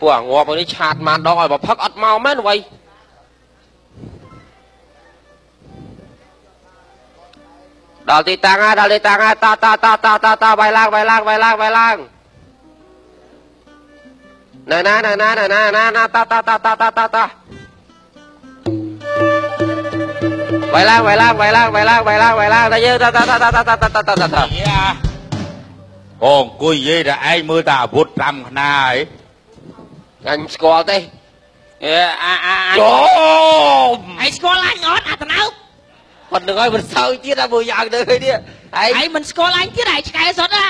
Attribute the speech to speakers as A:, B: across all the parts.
A: ពួកអាងាប់នេះឆាតបានដងឲ្យបើផឹកអត់មកមែនអ្វីដល់ទីតាំងហើយដល់ទីតាំងហើយតតតតតតវាយឡើងវាយឡើងវាយឡើងវាយឡើងណែណាណែណាណែណាណាណាតតតតតតតវាយឡើងវាយឡើងវាយឡើងវាយឡើងវាយឡើងវាយឡើងតែយើងតតតតតតតតតត
B: យ៉ាអូអង្គុយនិយាយតែឯងមើលតែអាវុធតាមខ្នាហើយ
A: អញស្គាល់ទេ
B: អេអាអាអា
A: ជុំ
C: ឯងស្គាល់អញអត់អាតណៅ
A: ប៉ុណ្្នឹងហើយមិនសើចទៀតតែមួយយ៉ាងទៅនេះឯង
C: ឯងមិនស្គាល់អញទៀតឯងឆ្កែសុតណា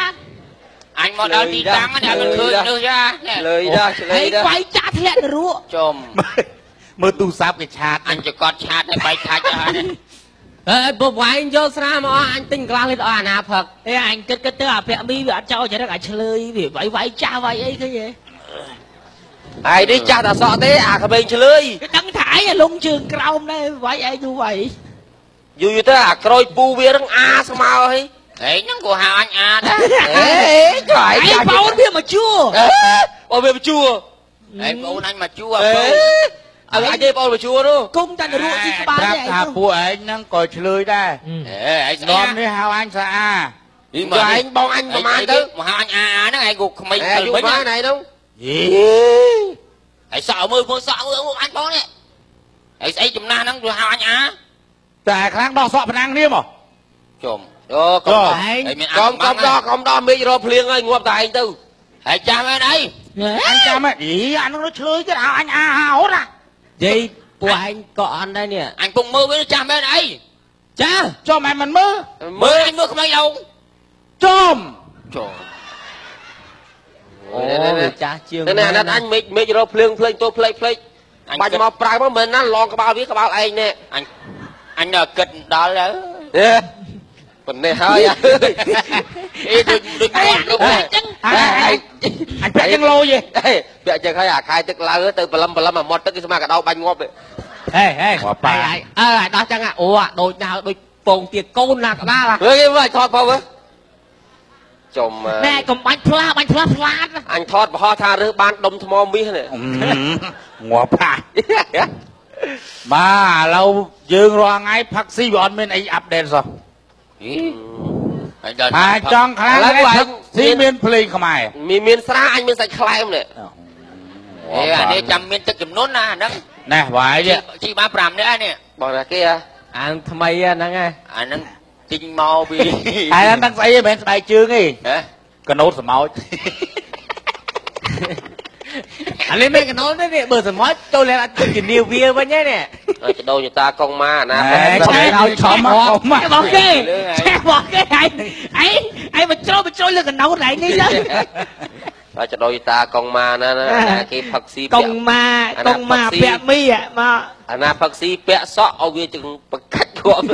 B: អញមកដល់ទីតាំងនេះអត់ឃើញនោះយ៉ា
A: ឆ្លើយដែរឆ្លើ
C: ឯ
A: យ
C: ង
A: ដែរ
C: វាយចាក់ធ្លាក់នរក
A: ចំ
B: មើលទូរស័ព្ទគេឆាតអញចកត់ឆាតឲ្យបែកខាច់ហើយ
D: អេពុកវាយយកស្រាមកអស់អញទិញកន្លងលីត្រអស់អាណាផឹក
C: អេអញគិតគិតទៅអាពាក់មីវាអត់ចោលចរិតអាឆ្លើយវាវាយវាយចាស់វាយអីឃើញទេ
A: ឯនេះចាស់តែសក់ទេអាក្មេងឆ្លើយ
C: គេដឹងថាឯងលងជើងក្រោមដែរវាយឯងយូរវាយ
A: យូរយូរទៅអាក្រូចពូវានឹងអាស្មើហើយ
B: ហេហ្នឹងក៏ហៅអញអាដែរ
A: អេចុះឯង
C: ឯង
A: ចាស់
C: បោនវាមកជួ
A: អូវាបញ្ជួ
B: ឯងបងអញមកជួ
A: អេឲ្យអញទេបងបញ្ជួនោះ
C: គុំតែនរកទីក្បាល
B: ប្រាប់
C: ទេឯ
B: ថា
C: ង
B: ពួកឯងហ្នឹងក៏ឆ្លើយដែរ
A: អេឯង
B: ស្ដំនេះហៅអញស្អា
A: នេះមកឯងបងអញប្រហែលទៅ
B: មកហៅអញអាហ្នឹងឯងក៏ក្មេង
A: អេយូរប៉ុន្មានឯ ងនោះ
B: យេឯសក់មើលមើលសក់មើលអញបងនេះឯស្អីចំណាស់ហ្នឹងវាហៅអញអាតែខ្លាំងដោះសក់ប៉ុណ្ណាគ្នាមក
A: ចំអូកុំ
B: ចុះ
C: ឯង
B: ឯងមានកុំអា
A: កុំដល់កុំដល់មេឃរកភ្លៀងហើយងាប់តែឯងទៅ
B: ហើយចាំមែនអីអញចាំហ៎អីអានោះឆ្លើយទៀតហៅអញអាហៅហត់ណា
D: និយាយពួកឯងក៏អន់ដែរនេះ
B: អញពុកមើលវិញចាំមែនអី
D: ចា
B: ចុះមិនមិនមើលមើលអញមើលក្មេងឡងចំ
A: ចំ
D: អូវាចាស់ជាង
A: នេះអាណិតអញមេឃមេឃរកភ្លៀងភ្លេងទៅភ្លេចភ្លេច
B: អញ
A: បាច់មកប្រើមកមិនណាឡងក្បាលវាក្បាលឯងនេះ
B: អញអញដល់គិតដល់ហើយ
A: ហេប៉ុណ្ណេះហើយអើយ
B: អីដូចដូច
C: ឯង
B: គាត់នោះ
C: ឯងចឹង
A: អេអេ
B: អញពាក់ចឹងលោយទេ
A: អេពាក់ចឹងហើយអាខាយទឹកឡើងទៅបលឹមបលឹមអាមាត់ទឹកគេស្មាកដោបាញ់ងាប់ទេ
D: ហេហេ
B: ងាប់ប៉ា
D: អើអើដោះចឹងអាអូអាដូចណាដូចពងទៀតកូនណាក្បាលអា
A: មើលគេមើលអញថតផងមើល ចំ
C: ណែកុំបាញ់ផ្លាបាញ់ផ្លាផ្លាត
A: អញថតបរហោះថារើសបានដុំថ្មមាសនេះ
B: ងាប់ប៉ាបាទឥឡូវយើងរាល់ថ្ងៃផឹកស៊ីវាអត់មានអីអាប់ដេតសោះតែចង់ខ្លាំងណាស់ផឹកស៊ីមានភ្លេងខ្មែរ
A: មានមានស្រាអញមានសាច់ខ្លែមនេះ
B: អេអានេះចាំមានទឹកចំនួនណាហ្នឹងណែវាយនេះជីបាន5នាក់នេះ
A: បងណាគេហ៎
D: អាងថ្មីហ្នឹងហ៎
B: អាហ្នឹង ទិញមកពី
E: តែហ្នឹងស្អីមិនមែនស្បែកជើងទេ
B: ហ៎
E: កណូតសម្ោច
D: អានេះមិនកណូនទេនេះបើសមុទ្រចូលលេងអត់ជំនាវាវិញហ្នឹងនេះ
A: ឲ្យចដោញតាកងម៉ាអាណា
E: ហេឆ្កែឲ្យឆំមកកុំមក
C: បងគេឆេះបងគេឯងឯងឯងមកជ្រុលមកជ្រុលលើកណ្ដោតឯងនេះទៅ
A: ឲ្យចដោញតាកងម៉ាណាណាអាគេផឹកស៊ី
C: ក
A: ពាក់
C: ងម៉ាកងម៉ាពាក់មីមក
A: អាណាផឹកស៊ីពាក់សក់ឲ្យវាជឹងបកាច់ ជាប់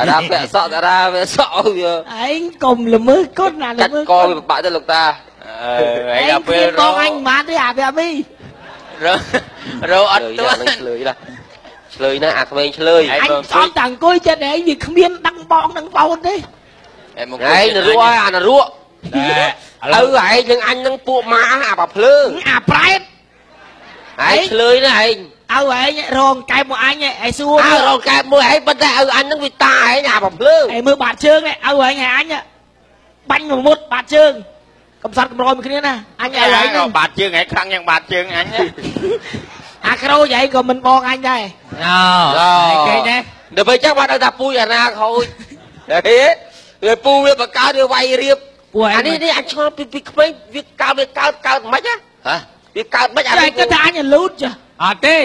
A: អាណាពាក់សក់តារាវាសក់ឲ្យវា
C: ឯងកុំល្មើសកូនណាល្កា
A: ច់
C: មើស
A: កវាពិបាក់ទៅលោកតា
B: អឺ
C: ឯ
B: ឯ
C: ង
B: ដល់
C: ព្រៀ
B: ពេល
C: នបងអញមិនបានទេអាពាក់មី
B: ររអត់
A: ឆ្លើយ
B: ទួ
A: ណាស់នឹងឆ្លើយណាឆ្លើយណាអាក្មេងឆ្លើយ
B: ឯង
C: អញស្អប់តែអង្គុយចិត្តឯងវាគ្មានដឹងបងដឹងបោនទេ
B: ឯងមក
A: ឯងនរកអានរក
E: តែឥ
A: ឥ
E: ឡូ
A: ឡូ
E: វ
A: វឯងនឹងអញនឹងពួកម៉ាអាបាភ្លើ
C: អាប្រែត
A: ឯងឆ្លើយណាឯង
C: ឲ្យឯងរងកែបមកអញឯងសួរ
A: អើរកកែបមួយឯងប៉ុន្តែឲ្យអញនឹងវាតាឯងអាបាភ្លើ
C: ឯងមើលបាត់ជើងនេះឲ្យឯងឲ្យអញបាញ់មកមុតបាត់ជើងកំសត់កម្រយមួយគ្នាណាអញឲ្យឯង
B: ឯ
C: ហ្នឹង
B: ងបាត់ជើងឯងខ្លាំងយ៉ាងបាត់ជើងអញ
C: អាក្រូចឯងក៏មិនបងអញដែរ
D: អូគេដែរ
A: ដល់ពេលចឹងបាត់ឲ្យតាពូជអាណាខូចហេវាពូវាបកើតវាវាយរៀប
C: ពួកឯង
A: អានេះនេះអញឆ្ងល់ពីពីក្មេងវាកើតវាកើតកើតមិនហ៎
B: ហ៎
A: វាកើតមិនអា
C: តែ
A: នេះ
C: គិតថាអញលូតចា
D: អត់ទេ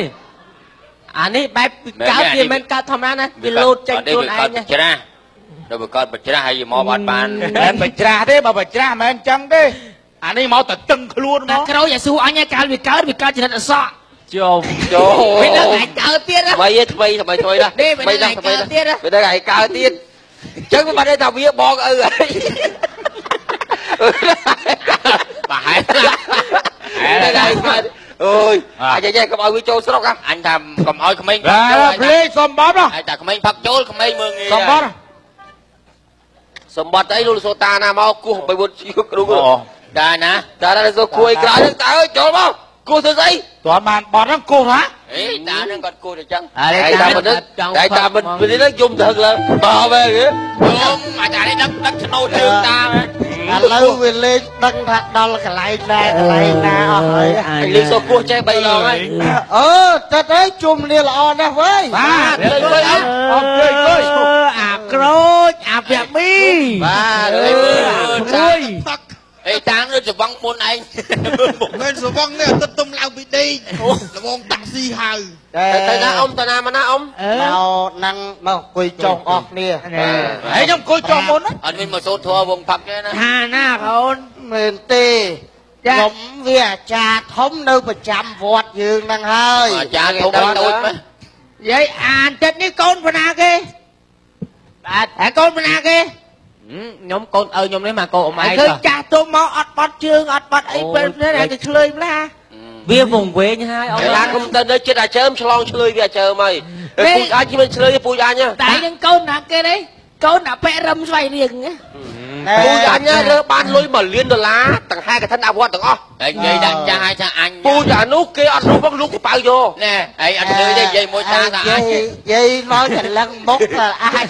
D: អានេះបែបពីកើតវាមិនកើតធម្មតាណាវាលោតចេញខ្លួនឯង
B: បច្រាស់ដល់បើកើតបច្រាស់ហើយមកអត់បាន
E: មិនបច្រាស់ទេបើបច្រាស់មិនមែនអញ្ចឹងទេអានេះមកតែតឹងខ្លួនហ្ម
C: អា
E: ង
C: ក្រូចឲ្យសួរអញឯងកាលវាកើតវាកើតចរិតអសក់
D: ជុំ
A: ចូល
D: វានឹងឯងកើតទៀតណា
A: ថ្មីឯងថ្មីថ្មីថ្មីណា
D: នេះវានឹងឯងកើតទៀតណា
A: វានឹងឯងកើតទៀតអញ្ចឹងវាបាត់ថាវាបងឪឯង
B: ប្រហែល
A: ហេតុតែកើត អូយអាចចេះកុំឲ្យវាចូលស្រុកហ៎
B: អញថាកុំឲ្យក្មេង
E: បាទភ្លេងសំបត្តិហ៎
B: ហើយតែក្មេងផឹកចូលក្មេងមើលងាយ
E: សំបត្តិ
A: សម្បត្តិអីលោកសូតាណាមកគោះបីវុតជាគ្រូ
E: អូ
B: ដែរណា
A: តាដល់ទៅគួយក្រោយហ្នឹងតើអើយចូលមកគួធ្វើស្អី
E: ទាន់បានបត់ហ្នឹងគោះណា
B: អេតានឹងគាត់គួរតែចឹង
C: អើ
A: តែតាមិនដឹងតែតាមិនពេលនេះយំទៅហឹកឡើងបោបែគេ
B: ខ្ញុំអាចារ្យនេះដឹកដឹកឆ្នោតជើងតា
D: ឥឡូវវាលេងដឹងថាដល់កន្លែងណាកន្លែងណាអស់ហើយ
A: អញលីសូគោះចេះ3ដងហើយ
D: អឺទឹកអើយជុំលាល្អណាស់វើយ
E: បាទ
A: ទៅទៅ
E: អត់ឃើញឃើញ
C: អាក្រូចអាពាក់មី
B: បាទអើយ
C: រួយ
B: អេតាងដូចច្បងមុនឯង
F: មិនសវងនេះទឹកទុំឡើងពីដេកលវងតាក់ស៊ីហៅ
A: ទៅទៅណាអ៊ំទៅណាមកណាអ៊ំ
C: អឺ
D: មកហ្នឹងមកអង្គុយចុះអស់គ្នា
E: ហើយខ្ញុំអង្គុយចុះមុនណា
B: អត់មានមកសូត្រធัวវងផឹកទេណា
C: ថាណាកូន
D: មែនទេ
C: ចា
D: ខ្ញុំវាអាចារ្យធំនៅប្រចាំវត្តយើងហ្នឹងហើយ
B: អាចារ្យធំតូចមើល
C: យាយអានចិត្តនេះកូនបណ្ណាគេបាទហើយកូនបណ្ណាគេ
D: ខ្ញុំកូនឪខ្ញុំនេះមកកូនអ៊ំឯ
C: ហើយ
D: ង
C: ឃើញចាស់ទុំមកអត់បត់ជើងអត់បត់អីពេលនេះតែឆ្លើយម្ល៉េះ
D: វាវងវែងហើយអ៊ំ
A: តាគុំទៅនៅចិត្តអាចើមឆ្លងឆ្លើយវាអាចើមហើយពូជអញមិនឆ្លើយពូជអញ
C: តែនឹងកូនណាគេនេះកូនណាពាក់រឹមស្វ័យរៀងណា
A: ពូជអញរើបានលុយ1លានដុល្លារទាំងហែកឋិនអវត្តទាំងអស់
B: តែនិយាយដាក់ចាស់ឲ្យថាអញ
A: ពូជអានោះគេអត់រੂផងលោកកប៉ៅយក
B: ណែអីអត់ឃើញទេនិយាយមួយតាថាអញ
D: យាយយាយមកចលឹងមុខទៅអាច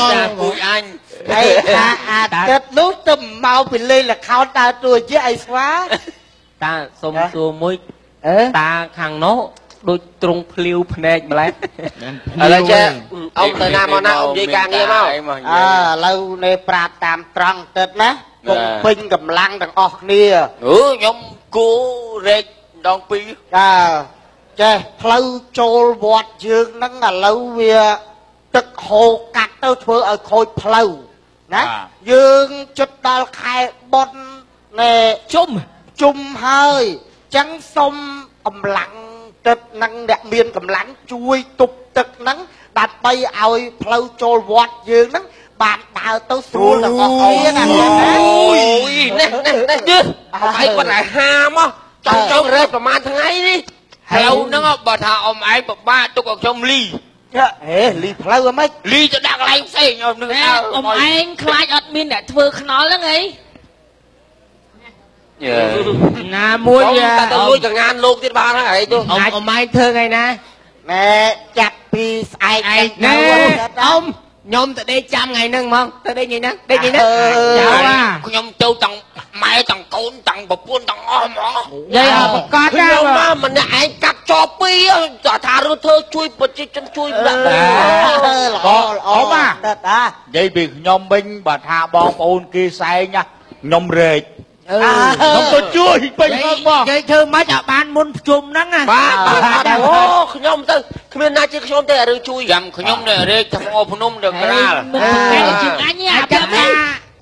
B: តាពូជអញ
D: ហើយអាអាទិត្យនោះទៅមកពីលេងលខោនដើរតួជាអីស្វា
G: តាសុំសួរមួយ
D: អឺ
G: តាខាងនោះ ដូចទ្រង់ភ្លាវភ្នែកម្លេះ
A: ឥឡូវចេះអ៊ំទៅណាមកណាអ៊ំនិយាយការងារមក
D: អើឥឡូវនេះប្រាប់តាមត្រង់ទិត្យណាកុំពេញកម្លាំងទាំងអស់គ្នា
B: អូខ្ញុំគូរែកដងពីរ
D: អើចេះផ្លូវចូលវត្តយើងហ្នឹងឥឡូវវាទឹកហូរកាត់ទៅធ្វើឲ្យខូចផ្លូវណាយើងជិតដល់ខែបុណ្យណែ
C: ជុំ
D: ជុំហើយចឹងសុំកម្លាំង ទឹកហ្នឹងអ្នកមានកម្លាំងជួយទប់ទឹកហ្នឹងដើម្បីឲ្យផ្លូវចូលវត្តយើងហ្នឹងបានដើរទៅស្រួលទាំងអស់គ្នាណាណា
A: អូយនេះនេះនេះយឺអីគាត់ឲ្យហាមកចង់ចង់រើប្រហែលថ្ងៃនេះ
B: ផ្លូវហ្នឹងបើថាអ៊ំឯងពិបាកទុកឲ្យខ្ញុំលី
D: ហេលីផ្លូវហ្មង
B: លីទៅដាក់កន្លែងផ្សេងខ្ញុំនឹង
C: អ៊ំឯងខ្លាចអត់មានអ្នកធ្វើខ្នល់ហ្នឹងអី ណាមួយ
A: មួយតែទៅលួចកងានលោកទៀតបានហើយទៅ
C: អ៊ំអ៊ំឯងធ្វើថ្ងៃណា
D: ណែចាប់ពីស្អែក
C: ឯងណែអ៊ំខ្ញុំទៅដេកចាំថ្ងៃហ្នឹងហ្មងទៅដេកថ្ងៃហ្នឹងដេកថ្ងៃហ្នឹងចៅអា
B: ខ្ញុំចូលទាំងម៉ែទាំងកូនទាំងប្រពន្ធទាំងអស់ហ្មង
C: យាយអត់ប្រកាស
A: ខ្ញុំ
C: ណា
A: មកម្នាក់ឯងកាត់ជាប់ពីរតែថារឿងធ្វើជួយប្រជាជនជួយម្នាក់
D: ល្អល្អបាទតើតា
E: និយាយពីខ្ញុំវិញបើថាបងប្អូនគេសែងណាខ្ញុំរែក
C: អឺ
E: ខ្ញុំទៅជួយពេញមកមក
C: យាយធ្វើម៉េចឲ្យបានមុនប្រជុំហ្នឹងណា
A: បាទបាទអូខ្ញុំទៅគ្មានណាជាខ្ញុំទេរឿងជួយ
B: ចាំខ្ញុំនៅរែកថ្មភ្នំនៅក្រាល
C: តែជាងអញអាចាំតា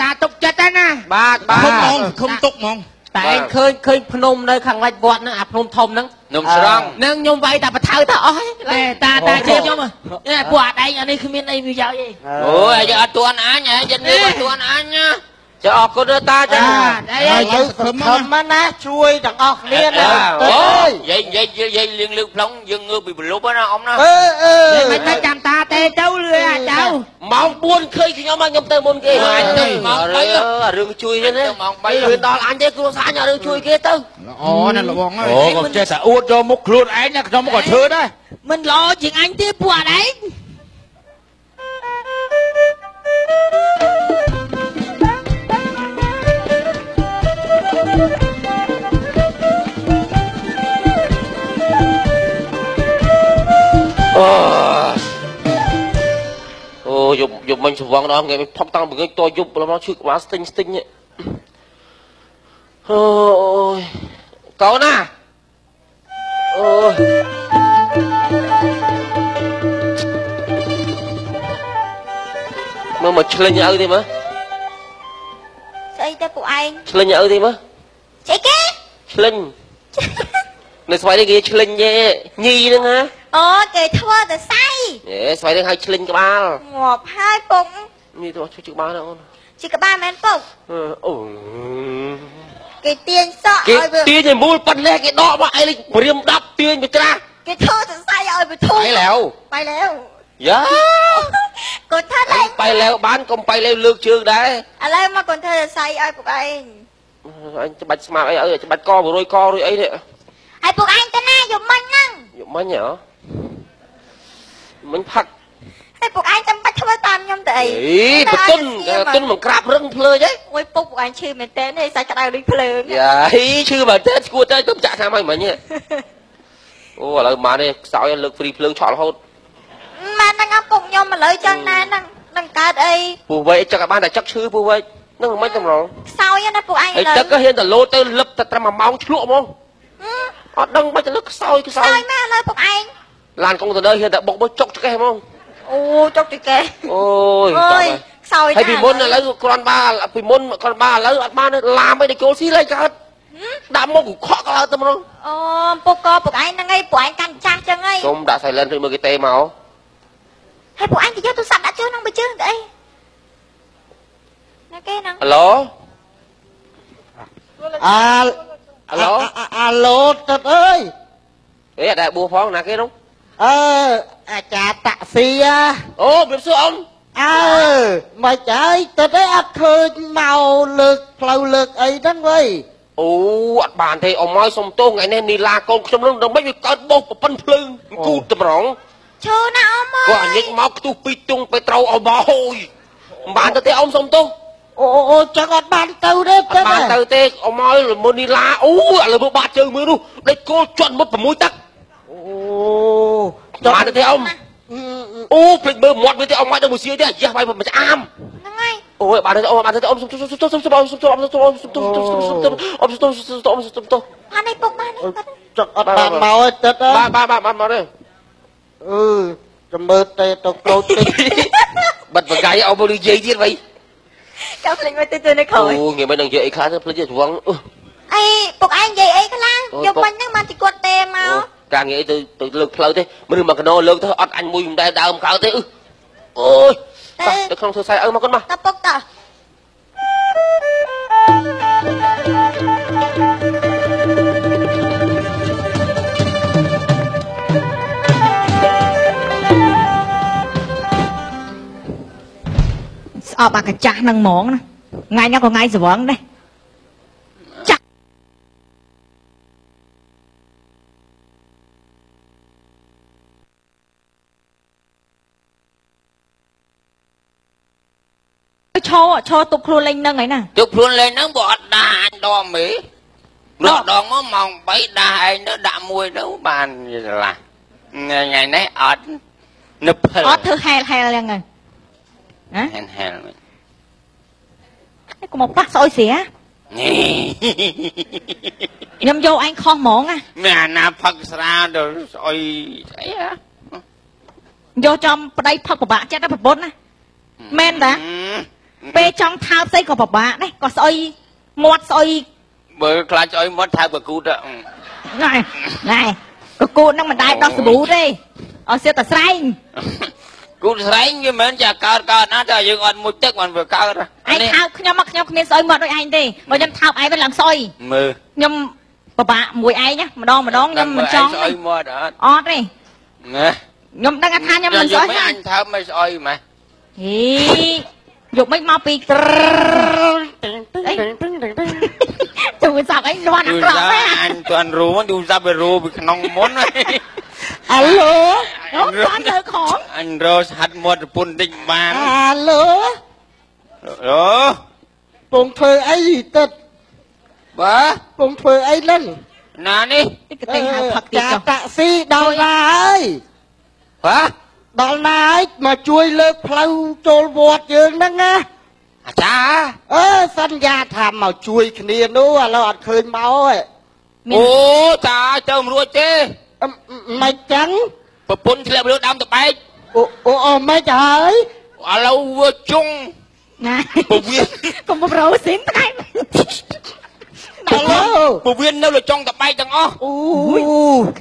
C: តាទុកចិត្តហ្នឹងណា
A: បាទបា
F: ខំហ្ម
A: ទ
F: ងខំទុកហ្មង
G: តែឯងឃើញឃើញភ្នំនៅខាងលិចវត្តហ្នឹងអាភ្នំធំហ្នឹង
B: នំស្រង់
G: នឹងខ្ញុំវាយតែបថៅថាអស់ហើយ
C: តែតាតាជឿខ្ញុំនេះពួកអាដែងអានេះគ្មានអីវាយកទេ
B: អូយយកអត់ទាន់អញហ៎យិននេះអត់ទាន់អញណា
A: ចាអរគុណតាចា
C: អី
D: ហើយយើងខំណាជួយទាំងអស់គ្នាណា
B: អូ
D: អើយ
B: យនិយាយនិយាយនិយាយលៀងលើកផ្លុងយើងងើបពីប្រលប់ណាអ៊ំណា
D: អឺអឺ
C: មិនមិនចាំតាទេទៅលឿអាចៅ
A: ម៉ោង4ឃើញខ្ញុំមកខ្ញុំទៅមុនគេរឿងជួយទេណា
B: ម៉ោង
A: បីរឿងដល់អញទេគ្រួសារអញរឿងជួយគេទៅ
F: ល្អណាស់លវងហើយ
E: អូក៏ចេះតែអួតយកមុខខ្លួនឯងណាខ្ញុំក៏ធ្វើដែរ
C: មិនល្អជាងអញទេពួកអាដែង
A: អូអូយប់យប់មិញស្វងដល់ថ្ងៃផប់តាំងពីតយប់មកឈឺក្បាលស្ទិញស្ទិញអូយកូនណាអូមើលមកឆ្លេញឪទេមើល
H: ស្អីទៅពួកឯង
A: ឆ្លេញឪទេមើល
H: ស្អីគេ
A: ឆ្លេញនៅស្វ័យនេះគេឆ្លេញយេញីហ្នឹងហ៎
H: អូគេធ្វើទៅសៃ
A: អេស្វ័យនឹងឲ្យឆ្លិញក្បាល
H: ងាប់ហើយពុក
A: នេះទៅជួយជិះក្បាលណាអូន
H: ជិះក្បាលមែនពុក
A: អូ
H: គេទាញសក់ឲ្យវា
A: ទាញឲ្យមូលប៉ុណ្ណេះគេដកមកអីលេខព្រាម10ទាញវាត្រាស់
H: គេធ្វើទៅសៃឲ្យវាធូរ
A: បាយលាវ
H: បាយលាវ
A: យ៉ា
I: គាត់
A: ថា
I: ឯ
A: ងបាយលាវបានកុំបាយលាវលើកជើងដែរ
I: ឥឡូវមកគាត់ធ្វើទៅសៃឲ្យពុកឯង
A: អញច្បាច់ស្មាតអីឲ្យច្បាច់ក100ករួយអីនេះ
I: ហើយពុកឯងទៅណាយប់មិញហ្នឹង
A: យប់មិញហ៎ មិញផឹក
I: ហើយពុកឯងចាំបាច់ធ្វើតាមខ្ញុំទៅអី
A: អីបតុនបតុនមិនក្រាបរឹងភ្លើចហ៎
I: អូយពុកពុកឯងឈឺមែនតើនេះសាច់ក្តៅដូចភ្លើង
A: យ៉ាហីឈឺមែនតើស្គួតទៅទៅចាក់តាមឲ្យមិញហ៎អូឥឡូវម៉ានេះខ្សោយលើកហ្វ្រីភ្លើងឆក់រហូត
I: ម៉ែហ្នឹងពុកខ្ញុំឥឡូវចឹងណាហ្នឹងនឹងកើតអី
A: ពូវែកចឹកឲ្យបានតែចឹកឈឺពូវែកនឹងមិនតម្រង
I: ខ្សោយណាពុកឯងឥ
A: ហើយ
I: ឡូវ
A: ទឹកក៏ហ៊ានតែលោតទៅលឹបតែត្រឹម1ម៉ោងឆ្លក់ហ្មងអត់ដឹងមិនទៅលើខ្សោយខ្សោ
I: ខ្សោ
A: យ
I: យមែនឥឡូវពុកឯង
A: ឡានកុងតឺន័រហ៊ានតែបុកបុកចុកឆ្កេះហ្មង
I: អូចុកទីកេ
A: អូយ
I: អើយខ្សោយណា
A: ហើយពីមុនឥឡូវគ្រាន់បាពីមុនគ្រាន់បាឥឡូវអត់បានឡាមអីដល់ចូលស៊ីលេងកើតដាក់មកខកកើតទៅហ្មង
I: អូពុកក៏ពុកឯងហ្នឹងឯងពុកឯងកាន់ចាស់ចឹងឯង
A: កុំដាក់ silent ឬមើលគេទេមក
I: ហើយពុកឯងទៅយកទូរស័ព្ទដាក់ជើងហ្នឹងបើជើងទៅអីណាគេហ្នឹង
A: អាឡូ
D: អា
A: អាឡូ
D: អាឡូទឹកអើយ
A: អេអត់ដែរបួសផងណាគេនោះ
D: អឺអាចារ្យតាក់ស៊ីអា
A: អូប្រៀបសួរអូន
D: អើមិនហើយទឹកអីអត់ឃើញមកលើកផ្លូវលើកអីហ្នឹងវៃ
A: អូអត់បានទេអមឲ្យសុំទោសថ្ងៃនេះនីឡាកូនខ្ញុំនឹងដល់មិនវាកើតបោសប្រពន្ធភ្លើងគូតម្រង
I: ឈឺណាអ៊ំអើ
A: គាត់អាញិចមកខ្ទុះពីទងទៅត្រូវអមមកហូយមិនបានទៅទេអ៊ំសុំទោស
D: អូអូអូចឹងអត់បានទៅទេ
A: អ
D: ទឹក
A: ត់បានទៅទេអមឲ្យមុននីឡាអូឥឡូវមើលបាត់ជើងមើលនោះដេកគោលជន់មុត6ទឹក
D: អូ
A: ចុះទៅទេអ៊ំអូភ្លេចមើលមាត់វាទេអ៊ំមកដល់មួយសៀទេអាយ៉ាស់បាយមិនស្អាម
I: ហ្នឹងហើយ
A: អូយបានទៅអ៊ំបានទៅអ៊ំសុំសុំសុំសុំអ៊ំសុំសុំអ៊ំសុំសុំសុំសុំសុំសុំអ៊ំសុំសុំសុំសុំសុំ
I: បានឯពុកបានឯ
D: ចុះអត់បានមកទេទឹក
A: បានបានបានមកទេ
D: អឺចាំមើលទេទៅក្រូចតិច
A: បិទបកាយអ៊ំមកនិយាយទៀតវៃ
I: ចាំភ្លេចមើលទៅទៅនៅក្រោយ
A: អូងាយមិននឹងនិយាយអីខ្លះទៅភ្លេចទៅវង
I: អីពុកឯងនិយាយអីខ្លាំងយកបាញ់ហ្នឹងបានទីគាត់ទេមក
A: ការងារទៅទៅលើកផ្លូវទេមនុស្សមកកណោលើកទៅអត់អញមួយមិនដែលដើមកើតទេអឺអូយទៅក្នុងធ្វើខ្សែអើមកកូនមក
I: តើពុកតើ
J: ស្អប់អាកាចាស់ហ្នឹងហ្មងណាថ្ងៃហ្នឹងក៏ថ្ងៃស្រវឹងដែរ ឈរឈរទុកខ្លួនលេងនឹងហើយណា
B: ជប់ខ្លួនលេងហ្នឹងបើអត់ដាស់អញដងមេរកដងមកម៉ោង3ដាស់ឯងទៅដាក់មួយទៅបានឆ្លាស់ថ្ងៃនេះអត់នឹកផ្ល
J: អត់ធ្វើហែលហែលយ៉ាងហ្នឹងណា
B: ហែនហែលវិញ
J: កុំមកប៉ះស្អុយស្រា
B: នេះ
J: ខ្ញុំយកឯងខុសហ្មងណា
B: មានអាណាផឹកស្រាទៅស្អុយស្អីហ៎
J: យកចំប្តីផឹកពិបាកចិត្តណាប្រពន្ធណាមែនតា ពេលចង់ថើបស្អីក៏ពិបាកដែរក៏ស្អុយមាត់ស្អុយ
B: បើខ្លាចស្អុយមាត់ថើបប្រគូត
J: ណែណែកកូនហ្នឹងមិនដែរដោះសាប៊ូទេអត់សៀតតែស្រែង
B: គូស្រែងវាមិនមែនចាកើតកើតណាតែយើងអត់មួយទឹកมันវាកើត
J: ឯងថើបខ្ញុំមកខ្ញុំគ្មានស្អុយមាត់ដូចឯងទេបើខ្ញុំថើបឯងវិញឡើងស្អុយ
B: មើល
J: ខ្ញុំពិបាកមួយឯងណាម្ដងម្ដងខ្ញុំមិនចង់
B: ស្អុយមាត់អត់
J: អត់ទេ
B: ណា
J: ខ្ញុំដឹងថាខ្ញុំមិនស្អុយ
B: មិន
J: ទេ
B: អញថើបមិនស្អុយម៉េះ
J: ហី យកមិនមកពីត្រអីទូរស័ព្ទអីលាន់អាក្រក់ណា
B: អញទាន់រូទូរស័ព្ទវារូពីក្នុងមុន
D: អាឡូ
J: អូគាត់លើខំ
B: អញរកហាត់មាត់ប្រពន្ធតិចបាន
D: អាឡូ
B: អូ
D: ពងធ្វើអីទឹក
B: បើ
D: ពងធ្វើអីហ្នឹង
B: ណានេះ
J: តិចតិចហៅផឹកទៀត
D: ចា
J: ចុះ
D: តាក់ស៊ីដល់ណាហើយ
B: ហ៎
D: ដល់ណាហើយមកជួយលើកផ្លូវចូលវត្តយើងហ្នឹងណា
B: អាចារ្យ
D: អឺសន្យាថាមកជួយគ្នានោះឥឡូវអត់ឃើញមកទេ
B: អូតាទៅមិនរួចទេ
D: អឺមិនចឹង
B: ប្រពន្ធធ្លាក់លើដើមតបែក
D: អូអូអូមិនហើយ
B: ឥឡូវវាជុង
J: ណា
B: ពវៀន
J: កុំប្រោស៊ីនថ្ងៃ
D: អាឡូ
B: ពវៀននៅលើចុងតបែកទាំងអស់
D: អូ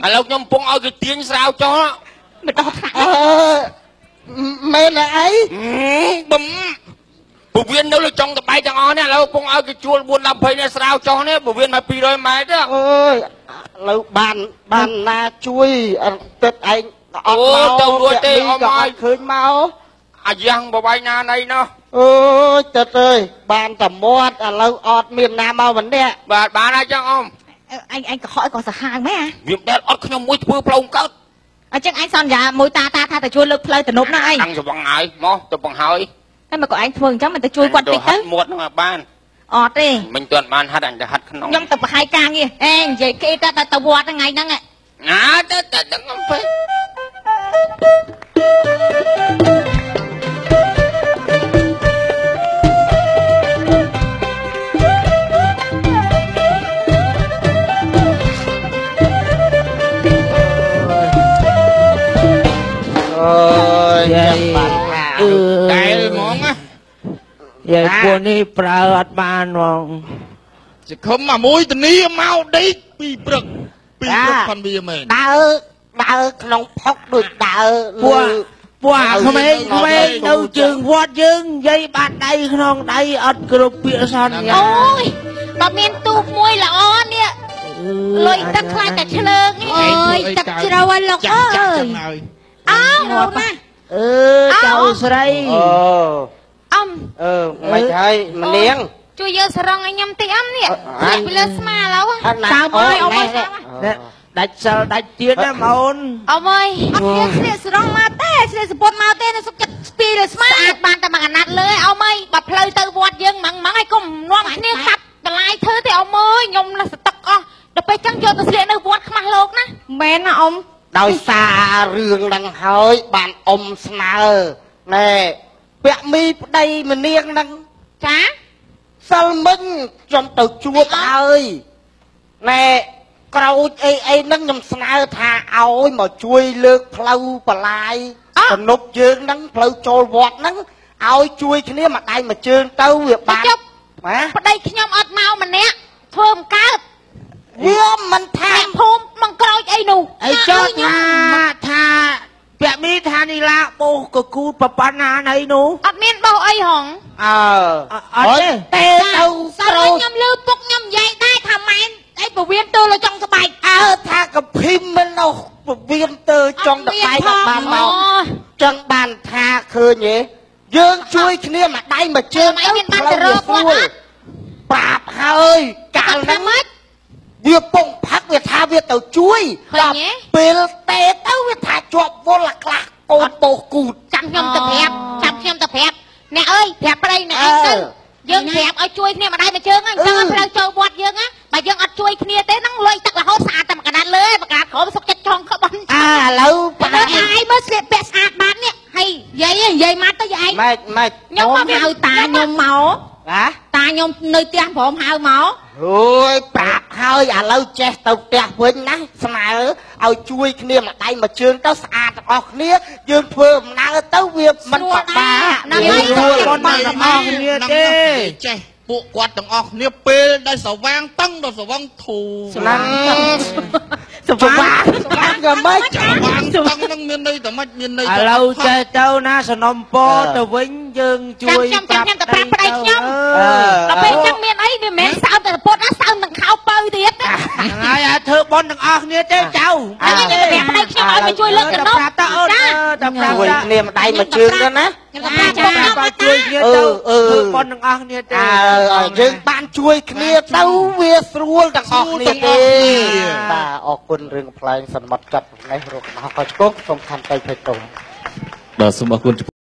B: ឥឡូវខ្ញុំកំពុងឲ្យគេទាញស្រាវចោល
J: មិនដោះថ្នាក់
D: អឺមែនអី
B: បំពវៀននៅលើចុងតបែកទាំងអស់នេះឥឡូវកំពុងឲ្យគេជួល4 10 20នេះស្រាវចោលនេះពវៀនមក200ម៉ែត្រ
D: អើយឥឡូវបានបានណាជួយអត់ទឹកឯងក៏អត់
B: អូ
D: មក
B: ទៅរួចទេ
D: អ្នកនេះ
B: អម
D: ក៏
B: ឲ្យ
D: អត់ឃើញមក
B: ឥអាយ៉ាងបបាយណាណៃណោះ
D: អូយទៅទៅបានតែមាត់ឥឡូវអត់មានណាមកម្នាក់
B: បាទបានហើយចឹងអ៊ំ
C: អញអញកុហកក៏សាហាវមែន
B: វាមិនដែលអត់ខ្ញុំមួយធ្វើផ្លូវកើត
C: អាអញ្ចឹងអញសន្យាមួយតាតាថាទៅជួយលើកផ្លូវទំនប់ហ្នឹងអី
B: តាំងស្វងហើយមកទៅបង្ហើយ
C: ហើយមកក៏អញធ្វើអញ្ចឹងមិនទៅជួយគាត់តិចទៅ
B: ហាត់មាត់ហ្នឹងឲ្យបាន
C: អត់ទេ
B: មិនទាន់បានហាត់អញទៅហាត់ក្នុង
C: ខ្ញុំទៅប្រហែលការងារអេនិយាយគេទៅទៅទៅវត្តថ្ងៃហ្នឹងឯង
B: ណាទៅទៅទៅអំពេ
D: អើ
G: យាយពួកនេះប្រើអត់បានហ្មង
F: សង្ឃឹមអាមួយធានាមកដេកពីព្រឹកពីព្រឹកផនវាមែន
D: ដើរដើរក្នុងផុកដូចដើរ
G: ពួកពួកអាក្មេងក្មេងនៅជើងវត្តយើងនិយាយបាត់ដៃក្នុងដៃអត់គ្រប់ពាក្យសន្យា
H: អូយបើមានទូកមួយល្អនេះលុយទឹកខ្លាចតែឆ្លើងនេះអើយទឹកជ្រៅហើយលោកអ
F: ចាស់ចាស់ើ
H: យ
F: ចឹងហើយ
H: អោណាស់
G: អឺចៅស្រី
D: អូ
H: អំ
D: អឺមិនហើយម្នាង
H: ជួយយកសរងឲ្យខ្ញុំតិចអំនេះ
D: អ่ะ
H: ខ្លាចពីលើស្មាឥឡូវ
D: អត់ណា
C: តាមអើយអមអើយ
D: ណែ
G: ណែដាច់សិលដាច់ទៀតណាម៉ូន
H: អមអើយអត់មានស្លៀកសរងមកទេស្លៀកសពុតមកទេនៅសុខចិត្តស្ពីលើស្មាស្អាតបានតែមកអាណត្តិលើអមអើយបើផ្លូវទៅវត្តយើងម៉ងម៉ងឲ្យកុំនាំគ្នាកាត់បន្លាយធ្វើទេអមអើយខ្ញុំលះសតុកអស់ដល់ពេលចឹងយកទៅស្លៀកនៅវត្តខ្មាស់លោកណា
C: មែនណាអ៊ំ
D: ដោយសាររឿងហ្នឹងហើយបានអ៊ំស្នើណែ ពាក់មីប្តីម្នាងហ្នឹង
H: ចា
D: សិលមិញខ្ញុំទៅជួបហើយណែក្រោចអីអីហ្នឹងខ្ញុំស្នើថាឲ្យមកជួយលើកផ្លូវបលាយទំនប់យើងហ្នឹងផ្លូវចូលវត្តហ្នឹងឲ្យជួយគ្នាមកដៃមកជើងទៅវាបាន
H: ចុះ
D: ណា
H: ប្តីខ្ញុំអត់មកម្នាក់ធ្វើមិនកើត
D: វាមិនថា
H: ខាងភូមិមកក្រោចអីនោះ
G: អីចោះថាថា ពាក់មីថានីឡាបោសកគូតប្រប៉ុណ្ណាណៃនោះ
H: អត់មានបោសអីហង
D: អើ
G: អត់ទេ
D: ទេទៅ
H: សោះ
D: ក្រោច
H: ខ្ញុំលឺពុកខ្ញុំនិយាយដែរថាម៉ែនអីពវៀនទៅលើចង់ស្បែក
D: អើថាកភីមមិននោះពវៀនទៅចង់តបែកអត់បានមកចឹងបានថាឃើញទេយើងជួយគ្នាមកដៃមកជើងទៅផ្លូវវាស្រួលប្រាប់ហើយកាល
H: កាល
D: ហ្នឹង
H: ម៉េច
D: វាពងផឹកវាថាវាទៅជួយ
H: ឃើញទេ
D: ពេលទេទៅវាថាជាប់វល់អាខ្លះកូនបោសគូត
H: ចាំខ្ញុំទៅប្រាប់ចាំខ្ញុំទៅប្រាប់អ្នកអើយប្រាប់ប្តីអ្នកឯងទៅ
D: អើ
H: យើងប្រាប់ឲ្យជួយគ្នាម្ដាយមួយជើងហ្នឹងអញ្ចឹង
D: អឺ
H: ឲ្យផ្លូវចូលវត្តយើងណាបើយើងអត់ជួយគ្នាទេហ្នឹងលុយទឹករហូតស្អាតតែមកកណ្ដាលលើឯងមកកណ្ដាលក្រោមសុកចិត្តចង់ខបន់
D: អាឥឡូវ
H: បើ
D: ប៉ា
H: ឯងមើលស្លៀកពាក់ស្អាតបាននេះហើយយាយយាយមកទៅយាយឯង
D: ម៉េចម៉េច
H: ខ្ញុំមកហៅតាខ្ញុំមក
D: ណា
H: តាខ្ញុំនៅផ្ទះព្រមហៅមក
D: អូយប្រាប់ហើយឥឡូវចេះទៅផ្ទះវិញណាស្នើឲ្យជួយគ្នាមកដៃមកជើងទៅស្អាតទាំងអស់គ្នាយើងធ្វើដំណើរទៅវាមិនបបាក់
H: ហ្នឹង
D: វា
H: ហើយ
D: ស្រួល
G: ប៉ុណ្ណាទាំងអស់គ្នាទេ
F: ចេះពួកគាត់ទាំងអស់គ្នាពេលដែលសវាងតឹងដល់សវងធូ
D: ស្លាំងសវាងសវាង ក៏មិន
F: ចាវាងតឹងហ្នឹងមានន័យតែម៉េចមានន័យ
G: ឥ
F: ថា
G: ឡូវចេះទៅណាសនំពោទៅវិញយើងជួយ
H: ចាំចាំចាំទៅប្រាប់ប្តីខ្ញុំ
G: អឺ
H: ដល់ពេលចឹងមានអីវាមិនមែនសើមតែពុតណាសើមទាំងខោពៅទៀតណា
G: ហ្នឹងហើយអាធ្វើបន់ទាំងអស់គ្នាទេចៅ
H: ហើយខ្ញុំទៅប្រាប់ប្តីខ្ញុំឲ្យមកជួយលើកកណ្ដុប
G: ប្រាប់តើអូនអឺតែប្រាប់
D: ជួយ
G: តើ
D: គ្នាមកដៃមកជើងទៅណា
H: ខ្ញុំទៅប្រាប់
G: ចាំ
H: ខ្ញុំ
G: បើជួយគ្នាទៅធ្វើបន់ទាំងអស់គ្នាទេ
D: អើឲ្យយើងបានជួយគ្នាទៅវាស្រួលទាំងអស់គ្នាទេបាទអរគុណរឿងផ្លែងសន្មត់កាត់នេះរករបស់កោះឆ្កងសូមខំទៅភេទតុំ
K: បាទសូមអរគុណ